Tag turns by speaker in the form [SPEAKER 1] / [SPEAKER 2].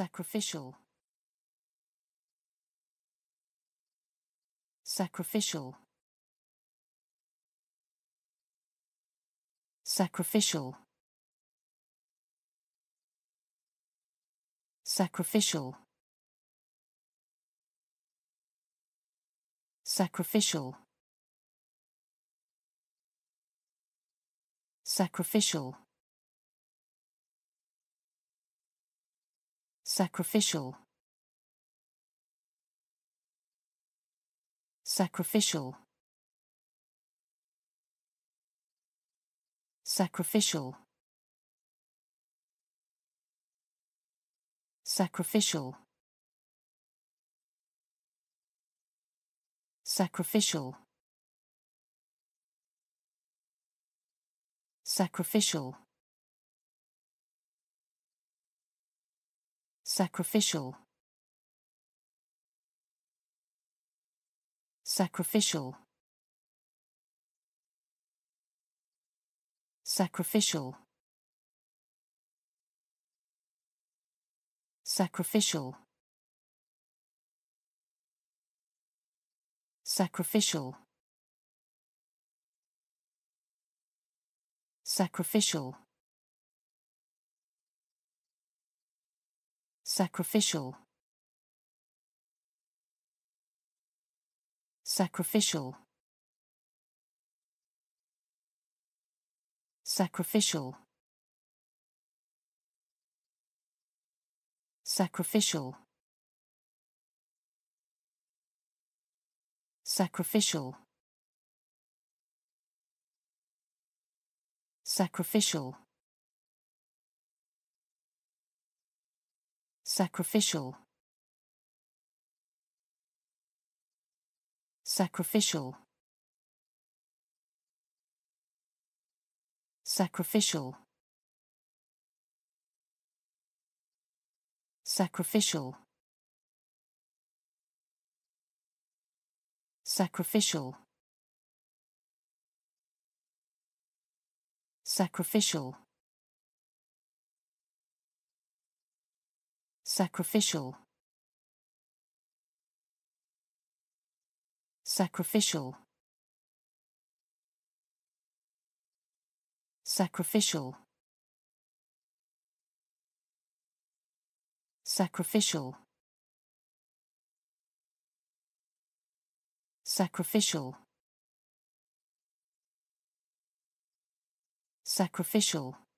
[SPEAKER 1] sacrificial. Sacrificial. Sacrificial. Sacrificial. Sacrificial. Sacrificial sacrificial. Sacrificial. Sacrificial. Sacrificial. Sacrificial. Sacrificial sacrificial. Sacrificial. Sacrificial. Sacrificial. Sacrificial. Sacrificial sacrificial. Sacrificial. Sacrificial. Sacrificial. Sacrificial. Sacrificial sacrificial. Sacrificial. Sacrificial. Sacrificial. Sacrificial. Sacrificial sacrificial. Sacrificial. Sacrificial. Sacrificial. Sacrificial. Sacrificial